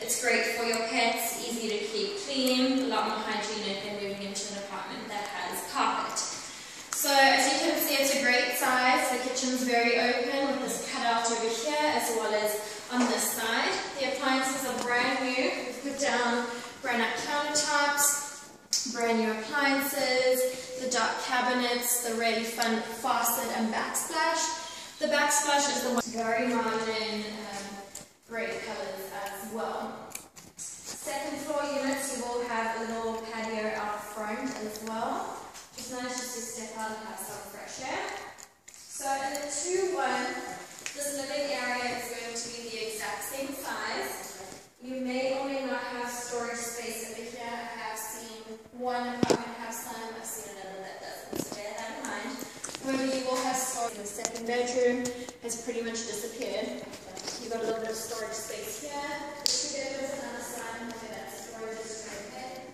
It's great for your pets, easy to keep clean, a lot more hygienic than moving into an apartment that has carpet. So as you can see, it's a great size. The kitchen's very open with this cutout over here as well as on this side. The appliances are brand new. We've put down granite countertop, brand new appliances, the dark cabinets, the really fun faucet and backsplash. The backsplash is the one very modern, um, great colors as well. Second floor units, you will have a little patio out front as well. It's nice just to step out and have some fresh air. So in the 2-1, this living area is going to be the exact same size. You may or may not have storage space over here. I have seen one apartment have some, I've seen another that doesn't, so bear that in mind. However, you will have storage. The second bedroom has pretty much disappeared. You've got a little bit of storage space here. The two bedrooms on the other side, and that storage is straight ahead.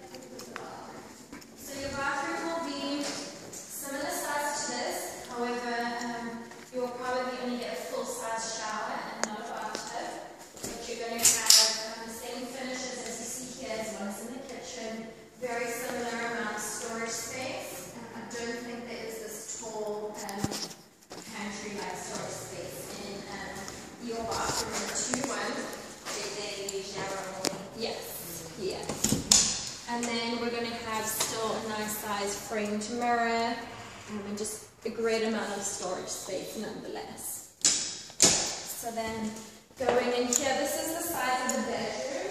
So your bathroom will be similar size to this. However, um, you will probably only get a full size shower and not a bathtub. But you're going to have um, the same finishes as you see here as well as in the kitchen. Very similar amount of storage space. Um, I don't think there is this tall um, pantry-like storage space in um, your bathroom in the 2-1. Yes, yes. And then we're going to have still a nice size framed mirror um, and just a great amount of storage space nonetheless. So then going in here, this is the size of the bedroom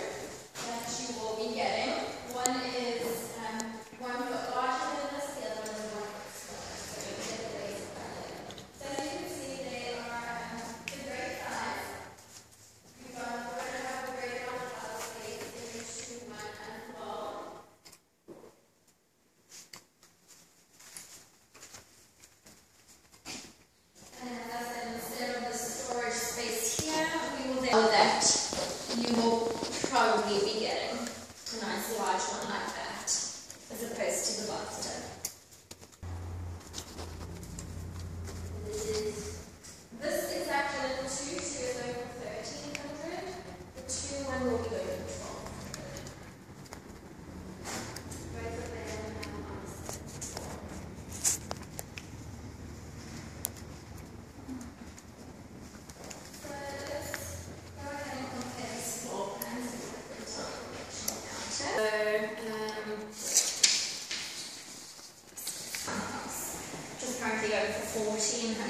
that you will be getting. One is um, one foot larger than this, the other one is one foot smaller. So you get the basic idea. So as you can see, they are um, a great size. You've got, we're going to have a great amount of other space in each two, one, and well. And as I said, instead of the storage space here, we will then know that you will probably be getting a nice large one like that, as opposed to the bathtub. This is this exact little two, two is over thirteen hundred. The two one will be over twelve hundred. Both of them have on site. So let's go ahead and compare these floor plans with the top connection counter. So, um, just